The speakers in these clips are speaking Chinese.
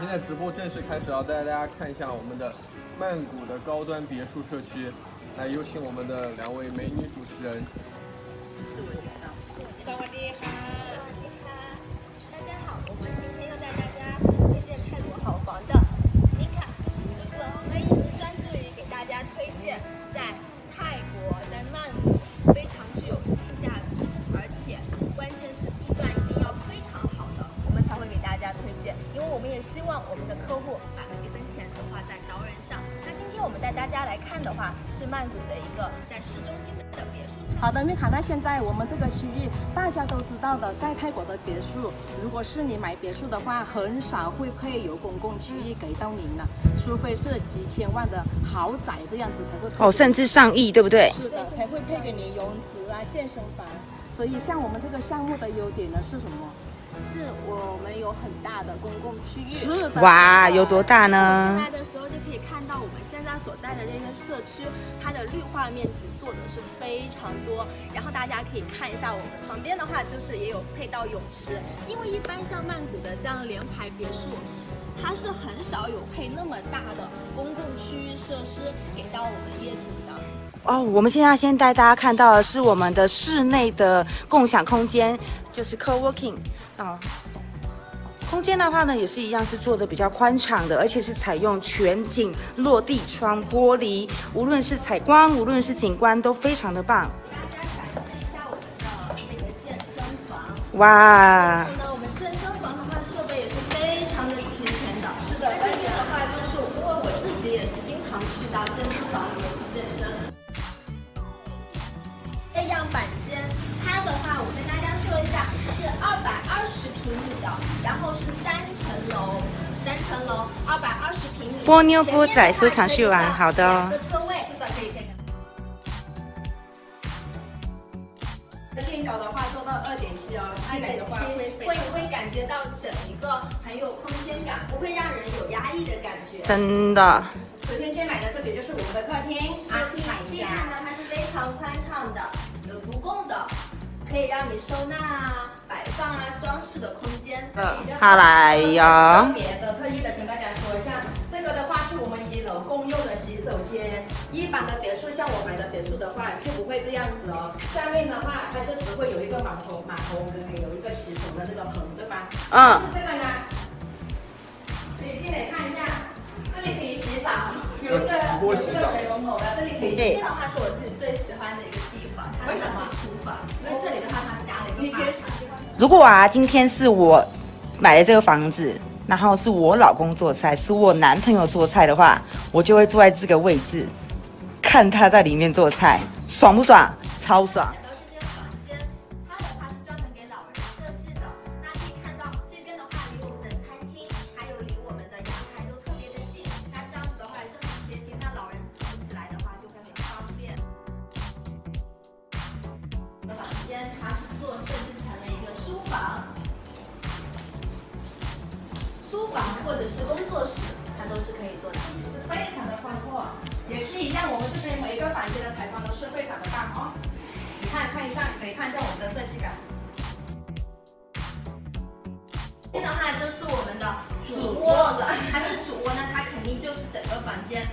现在直播正式开始，啊带大家看一下我们的曼谷的高端别墅社区。来，有请我们的两位美女主持人。也希望我们的客户把每一分钱都花在刀刃上。那今天我们带大家来看的话，是曼谷的一个在市中心的别墅。好的，米卡，那现在我们这个区域大家都知道的，在泰国的别墅，如果是你买别墅的话，很少会配有公共区域给到您的，除非是几千万的豪宅这样子才会配哦，甚至上亿，对不对？是的，才会配给你泳池啊、健身房。所以像我们这个项目的优点呢是什么？是我们有很大的公共区域。是的。哇，有多大呢？进来的时候就可以看到我们现在所在的这个社区，它的绿化面积做的是非常多。然后大家可以看一下我们旁边的话，就是也有配到泳池。因为一般像曼谷的这样联排别墅，它是很少有配那么大的公共区域设施给到我们业主的。哦，我们现在先带大家看到的是我们的室内的共享空间，就是 co-working 啊。空间的话呢，也是一样是做的比较宽敞的，而且是采用全景落地窗玻璃，无论是采光，无论是景观都非常的棒。大家展示一下我们的那个健身房。哇！平米的，然后是三层楼，三层楼，二百二十平米。波妞波仔收藏去玩，好的哦。两个车位，是的，可以可以。进口的话做到二点七哦，二点七会会感觉到整一个很有空间感，不会让人有压抑的感觉。真的。首先进来的这里就是我们的客厅，啊，地毯呢它是非常宽敞的，有足够的可以让你收纳啊、摆放啊、装饰的空间。呃，好来呀。特别的特意的跟大家说一下，这个的话是我们一楼共用的洗手间。一般的别墅像我买的别墅的话就不会这样子哦，下面的话它就只会有一个马桶，马桶跟有一个洗手的那个盆，对吧？嗯。是这个呢，可以进来看一下，这里可以洗澡，有一个有一个水龙头的，这里可以洗这个的话是我自己最喜欢的一个地方，它是厨房，因为这里的话它加了一个马桶。如果啊，今天是我买了这个房子，然后是我老公做菜，是我男朋友做菜的话，我就会坐在这个位置，看他在里面做菜，爽不爽？超爽！来到这间房间，它的话是专门给老人设计的。那可以看到这边的话，离我们的餐厅还有离我们的阳台都特别的近。那这样子的话也是很贴心，那老人走起来的话就会很方便。这个房间它是做设计书房，书房或者是工作室，它都是可以做的。其实非常的宽阔，也是一样，我们这边每一个房间的采光都是非常的大哦。你看看一下，可以看一下我们的设计感。这的话就是我们的主卧了，它是主卧呢，它肯定就是整个房间、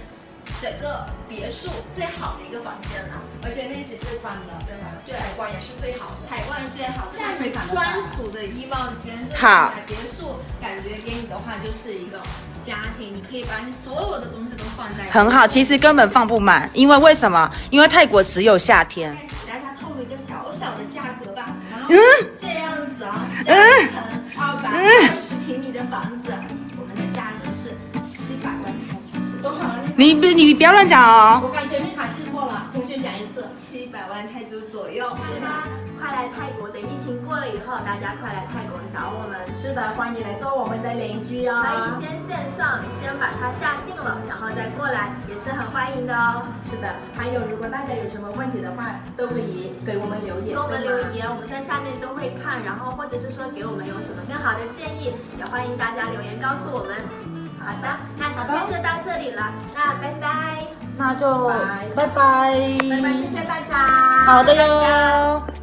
整个别墅最好的一个房间了，而且面积最宽的，对吧？对采光也是最好的。采光是最好的，这样你专属的衣帽间，这好买别墅感觉给你的话就是一个家庭，你可以把你所有的东西都放在很好，其实根本放不满，因为为什么？因为泰国只有夏天。给大家透露一个小小的价格吧，然后嗯这样子啊，三层二百二十平米的房子，你不你不要乱讲哦。我感觉米卡记错了，重新讲一次。七百万泰铢左右，是吧？快来泰国，等疫情过了以后，大家快来泰国找我们。是的，欢迎来做我们的邻居哦。可以先线上先把它下定了，然后再过来，也是很欢迎的哦。是的，还有如果大家有什么问题的话，都可以给我们留言，给我们留言，我们在下面都会看，然后或者是说给我们有什么更好的建议，也欢迎大家留言告诉我们。好的，那今天就到这里了，那拜拜。那就拜拜拜。拜拜，谢谢大家。好的哟。